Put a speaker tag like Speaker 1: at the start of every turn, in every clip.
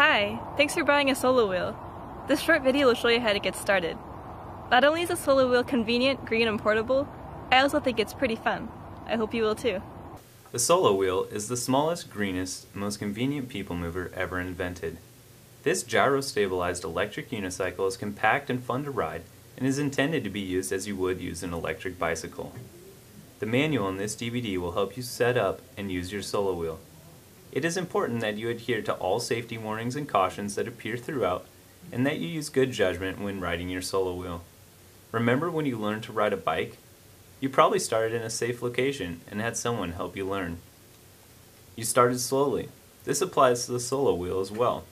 Speaker 1: Hi, thanks for buying a Solowheel. This short video will show you how to get started. Not only is a Solowheel convenient, green, and portable, I also think it's pretty fun. I hope you will too.
Speaker 2: The Solowheel is the smallest, greenest, most convenient people mover ever invented. This gyro-stabilized electric unicycle is compact and fun to ride and is intended to be used as you would use an electric bicycle. The manual in this DVD will help you set up and use your Solowheel. It is important that you adhere to all safety warnings and cautions that appear throughout and that you use good judgment when riding your Solowheel. Remember when you learned to ride a bike? You probably started in a safe location and had someone help you learn. You started slowly. This applies to the Solowheel as well.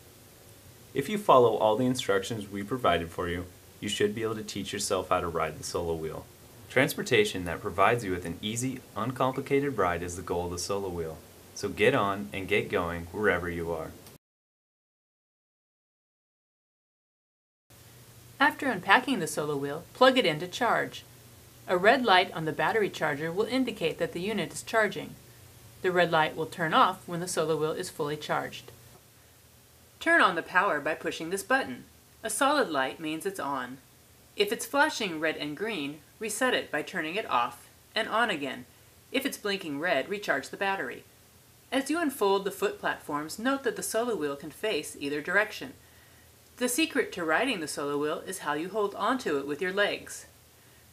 Speaker 2: If you follow all the instructions we provided for you, you should be able to teach yourself how to ride the Solowheel. Transportation that provides you with an easy, uncomplicated ride is the goal of the Solowheel. So get on and get going wherever you are.
Speaker 3: After unpacking the Solowheel, plug it in to charge. A red light on the battery charger will indicate that the unit is charging. The red light will turn off when the Solowheel is fully charged. Turn on the power by pushing this button. A solid light means it's on. If it's flashing red and green, reset it by turning it off and on again. If it's blinking red, recharge the battery. As you unfold the foot platforms, note that the Solowheel can face either direction. The secret to riding the Solowheel is how you hold onto it with your legs.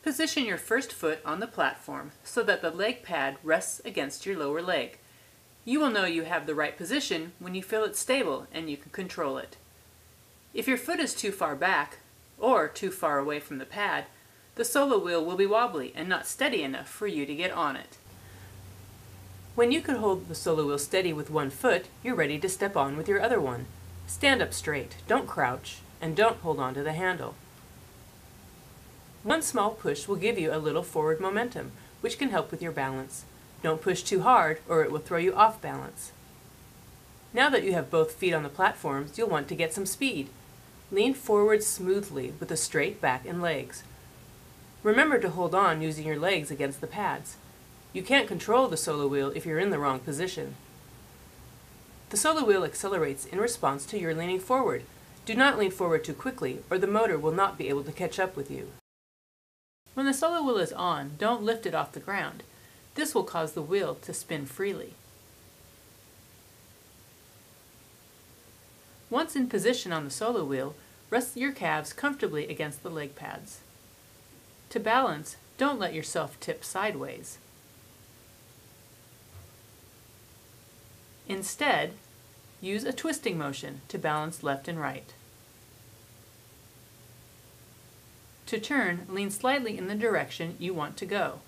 Speaker 3: Position your first foot on the platform so that the leg pad rests against your lower leg. You will know you have the right position when you feel it stable and you can control it. If your foot is too far back or too far away from the pad, the Solowheel will be wobbly and not steady enough for you to get on it. When you can hold the Solowheel steady with one foot, you're ready to step on with your other one. Stand up straight, don't crouch, and don't hold on to the handle. One small push will give you a little forward momentum, which can help with your balance. Don't push too hard or it will throw you off balance. Now that you have both feet on the platforms, you'll want to get some speed. Lean forward smoothly with a straight back and legs. Remember to hold on using your legs against the pads. You can't control the Solowheel if you're in the wrong position. The Solowheel accelerates in response to your leaning forward. Do not lean forward too quickly or the motor will not be able to catch up with you. When the Solowheel is on, don't lift it off the ground. This will cause the wheel to spin freely. Once in position on the Solowheel, rest your calves comfortably against the leg pads. To balance, don't let yourself tip sideways. Instead, use a twisting motion to balance left and right. To turn, lean slightly in the direction you want to go.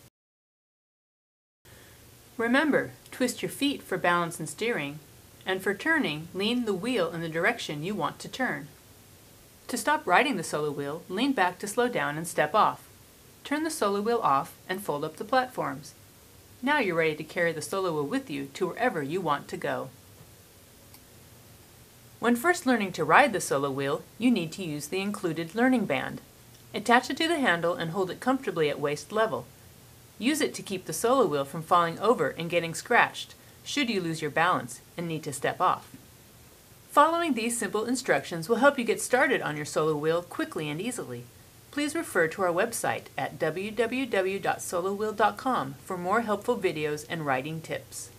Speaker 3: Remember, twist your feet for balance and steering, and for turning, lean the wheel in the direction you want to turn. To stop riding the Solowheel, lean back to slow down and step off. Turn the Solowheel off and fold up the platforms. Now you're ready to carry the Solowheel with you to wherever you want to go. When first learning to ride the Solowheel, you need to use the included learning band. Attach it to the handle and hold it comfortably at waist level. Use it to keep the Solowheel from falling over and getting scratched, should you lose your balance and need to step off. Following these simple instructions will help you get started on your Solowheel quickly and easily. Please refer to our website at www.solowheel.com for more helpful videos and riding tips.